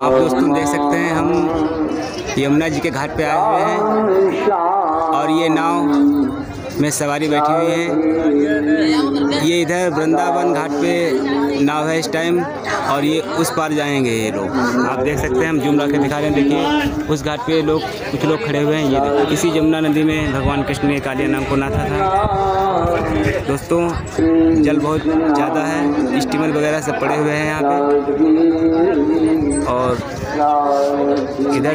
आप दोस्तों देख सकते हैं हम यमुना जी के घाट पे आए हुए हैं। और ये नाव में सवारी बैठी हुई है। ये इधर वृंदावन घाट पे नाव है इस टाइम, और ये उस पार जाएँगे ये लोग। आप देख सकते हैं, हम जुमला के दिखा रहे हैं। देखिए, उस घाट पे लोग, कुछ लोग खड़े हुए हैं। ये इसी यमुना नदी में भगवान कृष्ण ने कालिया नाम को नाथा था। दोस्तों, जल बहुत ज़्यादा है, स्टीमर वगैरह सब पड़े हुए हैं यहाँ पे। और इधर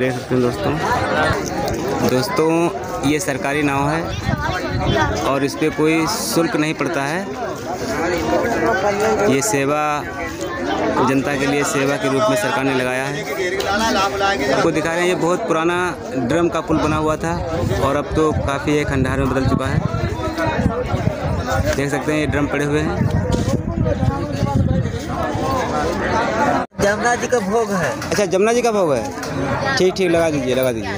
देख सकते हैं दोस्तों। दोस्तों, ये सरकारी नाव है और इस पर कोई शुल्क नहीं पड़ता है। ये सेवा, जनता के लिए सेवा के रूप में सरकार ने लगाया है। आपको दिखा रहे हैं, ये बहुत पुराना ड्रम का पुल बना हुआ था और अब तो काफ़ी ये खंडहर में बदल चुका है। देख सकते हैं, ये ड्रम पड़े हुए हैं। जमुना जी का भोग है। अच्छा जमुना जी का भोग है? ठीक ठीक, लगा दीजिए लगा दीजिए।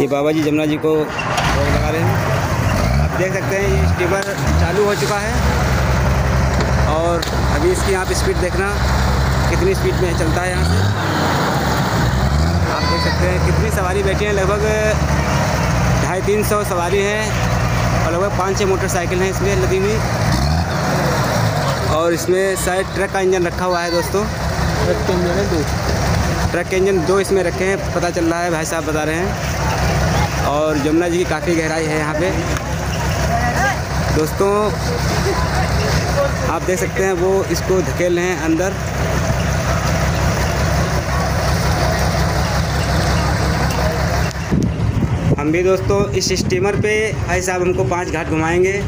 ये बाबा जी जमुना जी को भोग लगा रहे हैं। आप देख सकते हैं, ये स्टीमर चालू हो चुका है। और अभी इसकी आप स्पीड देखना, कितनी स्पीड में चलता है यहाँ से। आप देख सकते हैं, कितनी सवारी बैठी है। लगभग ढाई तीन सौ सवारी है और लगभग पाँच छः मोटरसाइकिल हैं इसमें लदी हुई। और इसमें शायद ट्रक का इंजन रखा हुआ है दोस्तों। ट्रक के इंजन है दो। ट्रक के इंजन दो इसमें रखे हैं पता चल रहा है भाई साहब बता रहे हैं। और यमुना जी की काफ़ी गहराई है यहाँ पे। दोस्तों आप देख सकते हैं वो इसको धकेल रहे हैं अंदर। हम भी दोस्तों इस स्टीमर पे भाई साहब हमको पाँच घाट घुमाएँगे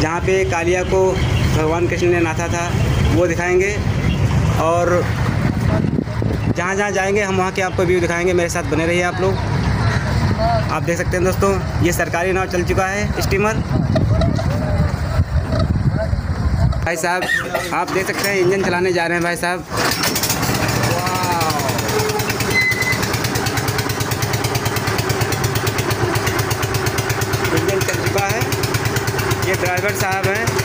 जहाँ पे कालिया को भगवान कृष्ण ने नाथा था, वो दिखाएँगे। और जहाँ जहाँ जाएँगे, हम वहाँ के आपको व्यू दिखाएँगे। मेरे साथ बने रहिए आप लोग। आप देख सकते हैं दोस्तों, ये सरकारी नाव चल चुका है, स्टीमर। भाई साहब, आप देख सकते हैं, इंजन चलाने जा रहे हैं भाई साहब। इंजन चल चुका है। ये ड्राइवर साहब हैं।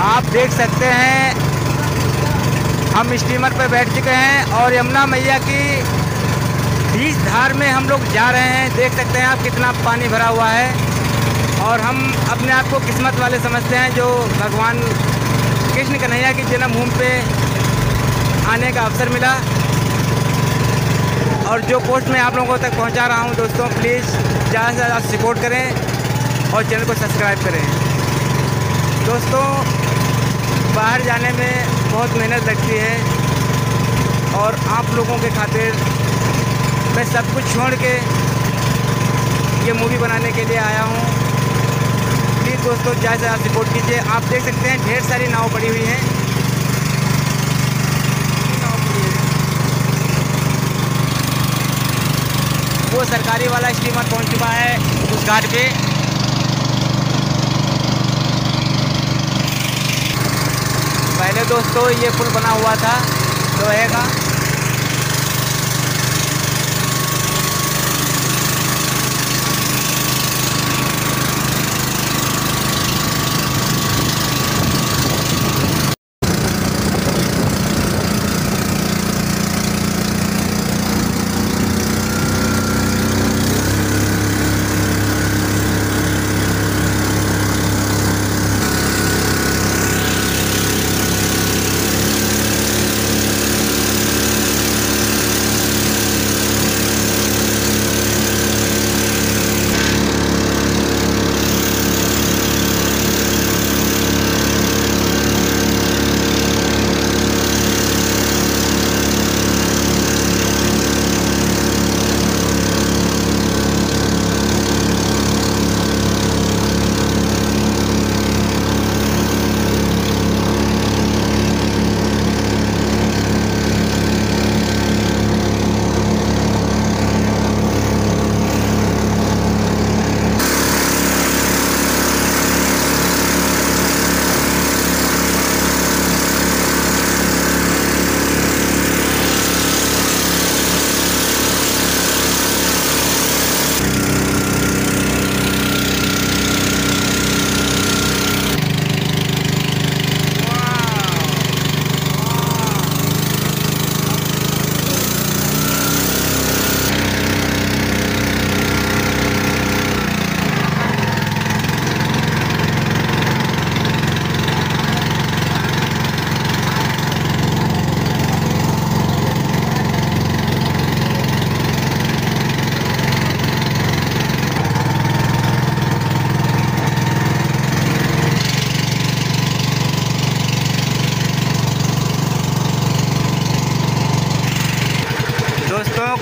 आप देख सकते हैं, हम स्टीमर पर बैठ चुके हैं और यमुना मैया की बीच धार में हम लोग जा रहे हैं। देख सकते हैं आप कितना पानी भरा हुआ है। और हम अपने आप को किस्मत वाले समझते हैं, जो भगवान कृष्ण कन्हैया की जन्मभूमि पे आने का अवसर मिला। और जो पोस्ट मैं आप लोगों तक पहुँचा रहा हूँ, दोस्तों प्लीज़ ज़्यादा से ज़्यादा सपोर्ट करें और चैनल को सब्सक्राइब करें। दोस्तों, बाहर जाने में बहुत मेहनत लगती है और आप लोगों के खातिर मैं सब कुछ छोड़ के ये मूवी बनाने के लिए आया हूँ। प्लीज़ दोस्तों, ज़्यादा से ज़्यादा सपोर्ट कीजिए। आप देख सकते हैं, ढेर सारी नाव पड़ी हुई हैं। वो सरकारी वाला स्टीमर पहुँच चुका है उस घाट पे। पहले दोस्तों ये पुल बना हुआ था, लोहे का।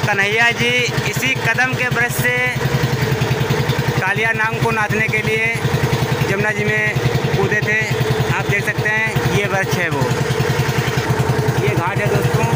कन्हैया जी, इसी कदम के ब्रश से कालिया नाम को नाचने के लिए जमुना जी में कूदे थे। आप देख सकते हैं, ये वृक्ष है वो। ये घाट है दोस्तों।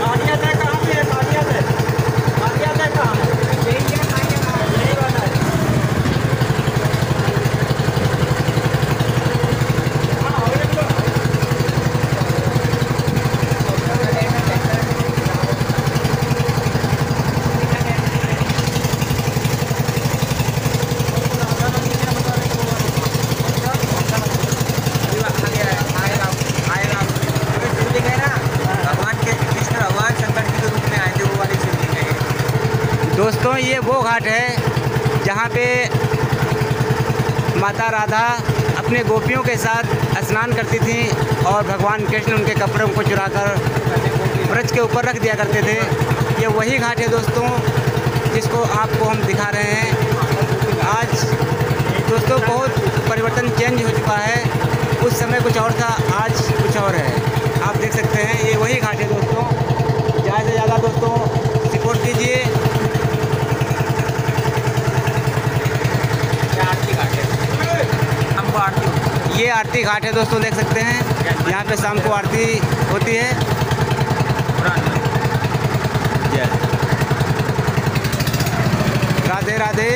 भगवान के कृष्ण भगवान शंकर जी के रूप में आए थे वो वाली शिवलिंग है ये। दोस्तों ये वो घाट है जहाँ पे माता राधा अपने गोपियों के साथ स्नान करती थी और भगवान कृष्ण उनके कपड़ों को चुराकर ब्रज के ऊपर रख दिया करते थे। ये वही घाट है दोस्तों, जिसको आपको हम दिखा रहे हैं। आज दोस्तों बहुत परिवर्तन चेंज हो चुका है। उस समय कुछ और था, आज कुछ और है। आप देख सकते हैं, ये वही घाट है दोस्तों। ज़्यादा से ज़्यादा दोस्तों सपोर्ट कीजिए हमको आरती होती ये आरती घाट है दोस्तों, देख सकते हैं। यहाँ पे शाम को आरती होती है। राधे राधे।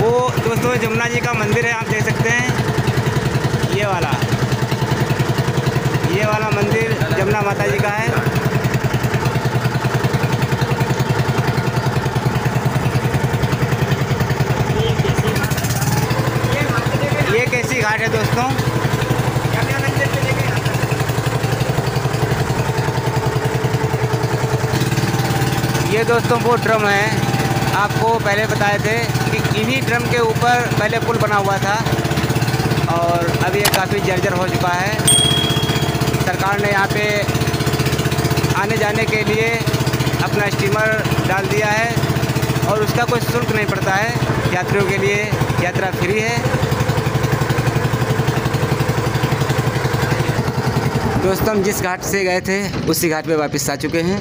वो दोस्तों, जमुना जी का मंदिर है, आप देख सकते हैं। ये वाला। ये वाला मंदिर जमुना माता जी का है ये कैसी घाट है दोस्तों ये दोस्तों वो ड्रम है। आपको पहले बताए थे कि इन्हीं ड्रम के ऊपर पहले पुल बना हुआ था और अब ये काफ़ी जर्जर हो चुका है। सरकार ने यहाँ पे आने जाने के लिए अपना स्टीमर डाल दिया है और उसका कोई शुल्क नहीं पड़ता है। यात्रियों के लिए यात्रा फ्री है। दोस्तों हम जिस घाट से गए थे, उसी घाट पे वापस आ चुके हैं।